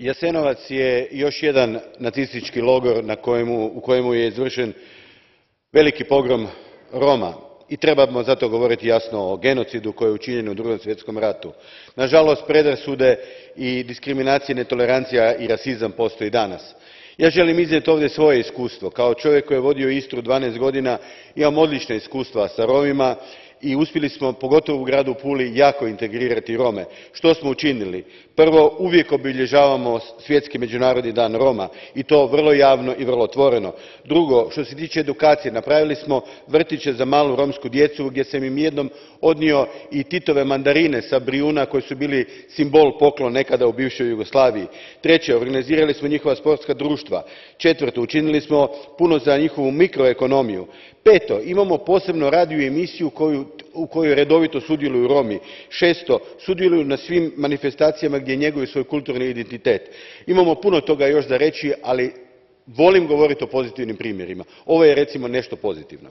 Jasenovac je još jedan nacistički logor u kojemu je izvršen veliki pogrom Roma i trebamo zato govoriti jasno o genocidu koji je učinjen u Drugom svjetskom ratu. Nažalost, predrasude i diskriminacija, netolerancija i rasizam postoje i danas. Ja želim iznijeti ovdje svoje iskustvo. Kao čovjek koji je vodio Istru dvanaest godina imam odlična iskustva s Romima i uspjeli smo, pogotovo u gradu Puli, jako integrirati Rome. Što smo učinili? Prvo, uvijek obilježavamo Svjetski međunarodni dan Roma i to vrlo javno i vrlo otvoreno. Drugo, što se tiče edukacije, napravili smo vrtiće za malu romsku djecu gdje sam im jednom odnio i Titove mandarine s Brijuna koji su bili simbol, poklon nekada u bivšoj Jugoslaviji. Treće, organizirali smo njihova sportska društva. Četvrto, učinili smo puno za njihovu mikroekonomiju. Peto, imamo posebno radio emisiju u kojoj redovito sudjeluju Romi. Šesto, sudjeluju na svim manifestacijama gdje njeguju svoj kulturni identitet. Imamo puno toga još za reći, ali volim govoriti o pozitivnim primjerima. Ovo je recimo nešto pozitivno.